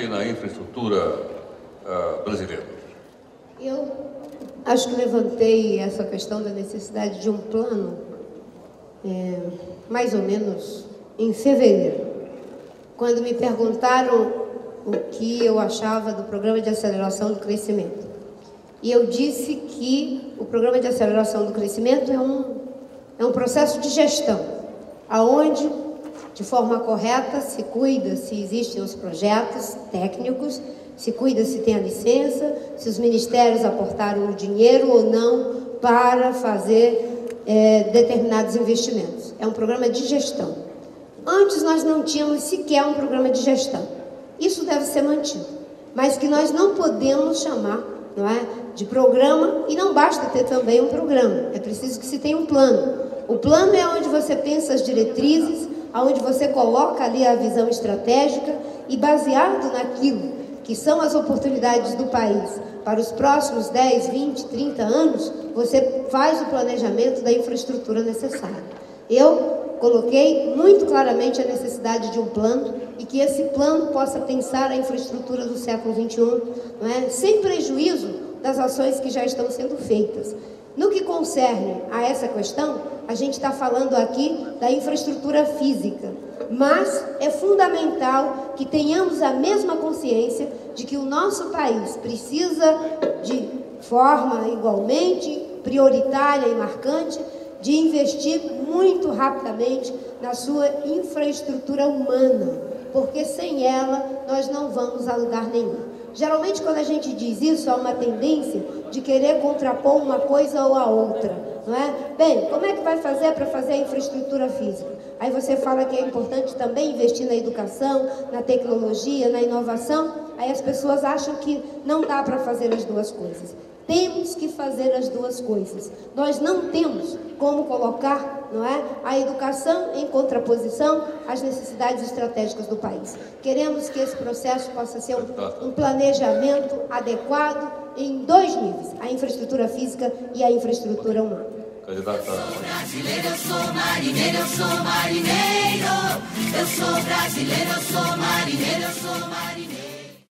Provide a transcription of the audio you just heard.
na infraestrutura uh, brasileira. Eu acho que levantei essa questão da necessidade de um plano, é, mais ou menos em fevereiro, quando me perguntaram o que eu achava do programa de aceleração do crescimento. E eu disse que o programa de aceleração do crescimento é um, é um processo de gestão, aonde, de forma correta, se cuida se existem os projetos técnicos, se cuida se tem a licença, se os ministérios aportaram o dinheiro ou não para fazer é, determinados investimentos. É um programa de gestão. Antes nós não tínhamos sequer um programa de gestão. Isso deve ser mantido, mas que nós não podemos chamar não é, de programa e não basta ter também um programa, é preciso que se tenha um plano. O plano é onde você pensa as diretrizes, aonde você coloca ali a visão estratégica e baseado naquilo que são as oportunidades do país para os próximos 10, 20, 30 anos, você faz o planejamento da infraestrutura necessária. Eu coloquei muito claramente a necessidade de um plano e que esse plano possa pensar a infraestrutura do século XXI, não é? sem prejuízo das ações que já estão sendo feitas. No que concerne a essa questão, a gente está falando aqui da infraestrutura física, mas é fundamental que tenhamos a mesma consciência de que o nosso país precisa de forma igualmente prioritária e marcante de investir muito rapidamente na sua infraestrutura humana, porque sem ela nós não vamos a lugar nenhum. Geralmente, quando a gente diz isso, há uma tendência de querer contrapor uma coisa ou a outra, não é? Bem, como é que vai fazer para fazer a infraestrutura física? Aí você fala que é importante também investir na educação, na tecnologia, na inovação. Aí as pessoas acham que não dá para fazer as duas coisas. Temos que fazer as duas coisas. Nós não temos como colocar, não é, a educação em contraposição às necessidades estratégicas do país. Queremos que esse processo possa ser um, um planejamento adequado em dois níveis: a infraestrutura física e a infraestrutura humana. Candidata. Eu sou brasileiro, eu sou marinheiro, eu sou marineiro. Eu sou brasileiro, eu sou marinheiro, eu sou marineiro.